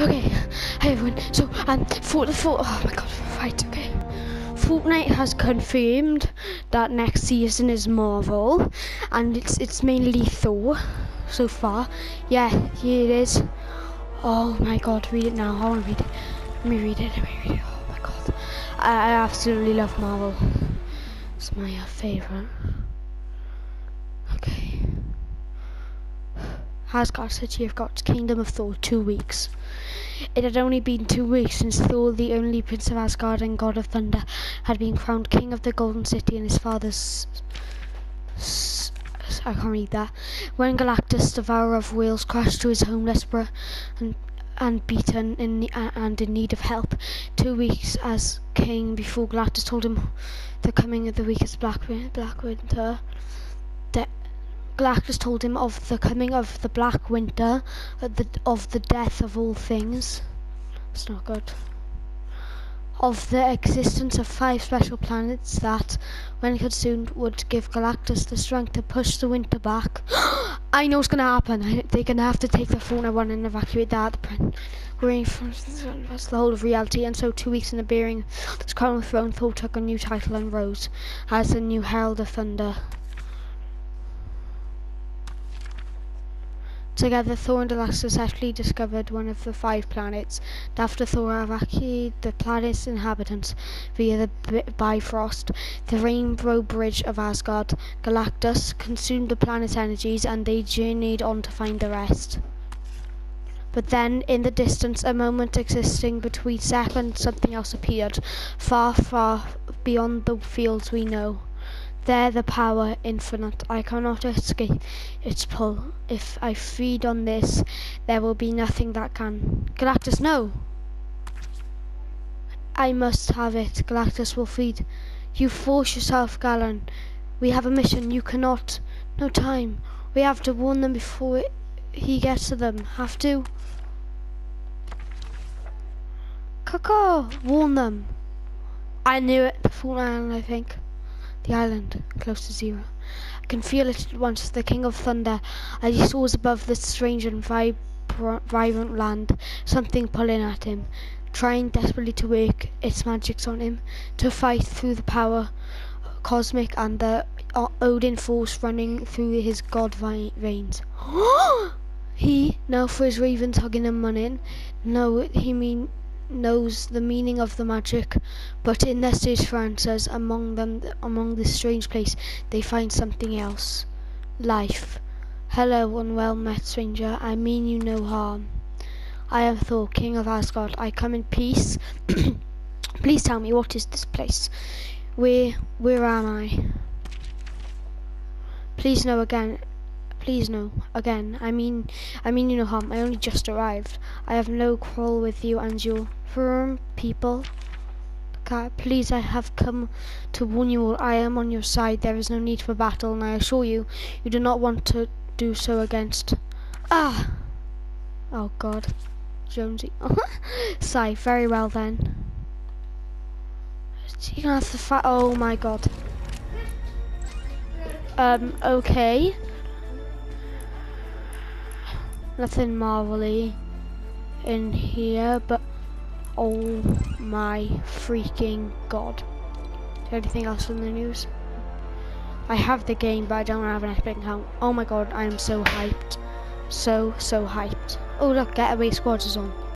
okay. Hey everyone. So um, for the for oh my god. Right. Okay. Fortnite has confirmed that next season is Marvel, and it's it's mainly Thor so far. Yeah, here it is. Oh my god, read it now. I want to read it. Let me read it. Let me read it. Oh my god, I, I absolutely love Marvel. It's my uh, favorite. Okay. Asgard City have got Kingdom of Thor, two weeks. It had only been two weeks since Thor, the only Prince of Asgard and God of Thunder, had been crowned King of the Golden City in his father's... I can't read that. When Galactus, the devourer of whales, crashed to his home desperate and and beaten in, and in need of help. Two weeks as king before Galactus told him the coming of the weakest Black, Black Winter. Galactus told him of the coming of the Black Winter, of the, of the death of all things. It's not good of the existence of five special planets that, when consumed, would give Galactus the strength to push the winter back. I know what's going to happen. They're going to have to take the phone one and evacuate that. Green that's the whole of reality. And so, two weeks in the bearing, this crown of throne, Thor took a new title and rose as the new Herald of Thunder. Together, Thor and Galactus successfully discovered one of the five planets. After Thor evacuated the planet's inhabitants via the Bifrost, the Rainbow Bridge of Asgard, Galactus consumed the planet's energies and they journeyed on to find the rest. But then, in the distance, a moment existing between seconds, something else appeared, far, far beyond the fields we know. There the power infinite, I cannot escape its pull. If I feed on this, there will be nothing that can. Galactus, no! I must have it. Galactus will feed. You force yourself, Galan. We have a mission. You cannot. No time. We have to warn them before he gets to them. Have to. Caw Warn them. I knew it beforehand, I think the island, close to zero. I can feel it at once, the King of Thunder, as he soars above this strange and vibrant land, something pulling at him, trying desperately to work its magics on him, to fight through the power cosmic and the uh, Odin force running through his god veins. he, now for his ravens hugging him in. no, he mean knows the meaning of the magic, but in their search for answers among them among this strange place they find something else. Life. Hello, unwell met stranger, I mean you no harm. I am Thor, king of Asgard. I come in peace. Please tell me what is this place? Where where am I? Please know again Please no. Again, I mean, I mean you no harm. I only just arrived. I have no quarrel with you and your firm people. Please, I have come to warn you all. I am on your side. There is no need for battle, and I assure you, you do not want to do so against. Ah! Oh God, Jonesy. Sigh. Very well then. Gonna have to fight. Oh my God. Um. Okay nothing marvelly in here, but oh my freaking god. Anything else in the news? I have the game, but I don't have an epic account. Oh my god, I am so hyped. So, so hyped. Oh look, Getaway Squad is on.